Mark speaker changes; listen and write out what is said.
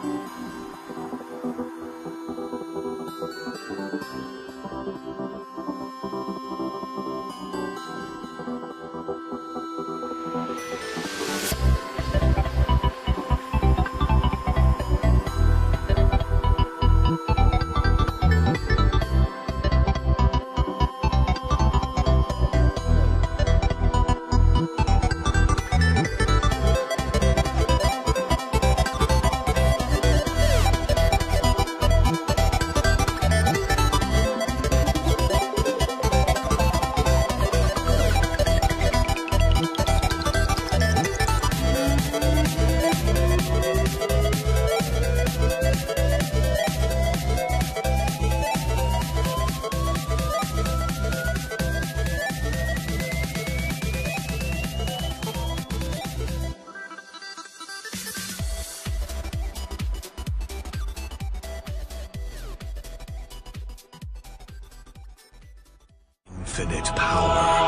Speaker 1: Thank you. Infinite power.